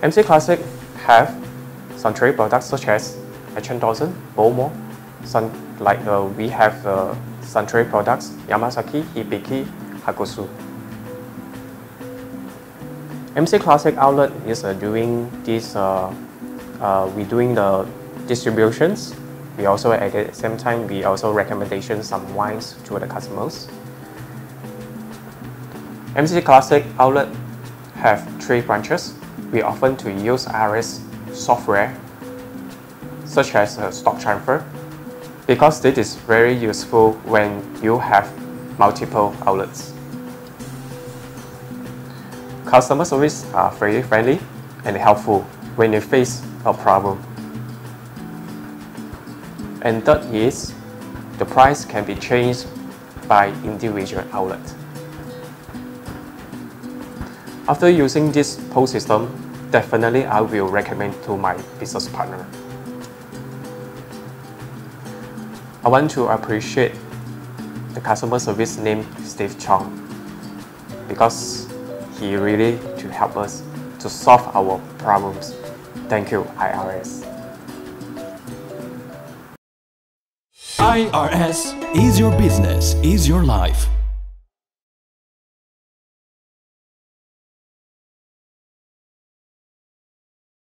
MC Classic have some products such as Action Dawson, Bowmore, like uh, we have uh, some products Yamazaki, Hibiki, Hakushu. MC Classic outlet is uh, doing this. Uh, uh, we doing the distributions. We also at the same time we also recommendation some wines to the customers. MC Classic outlet have three branches. We often to use IRS software such as uh, stock transfer because this is very useful when you have multiple outlets. Customer service are very friendly and helpful when you face a problem. And third is, the price can be changed by individual outlet. After using this POS system, definitely I will recommend to my business partner. I want to appreciate the customer service named Steve Chong because he really to help us to solve our problems. Thank you, IRS. IRS is your business, is your life.